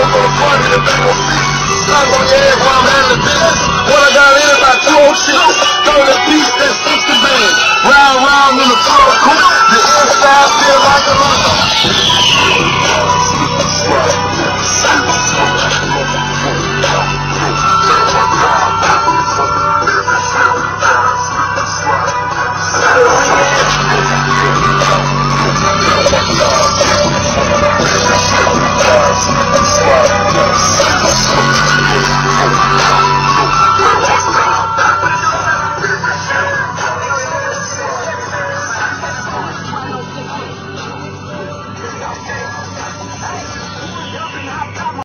more for the party than they gon' see. Slap on your head while I'm handling business. What I got in is like Shit. Go to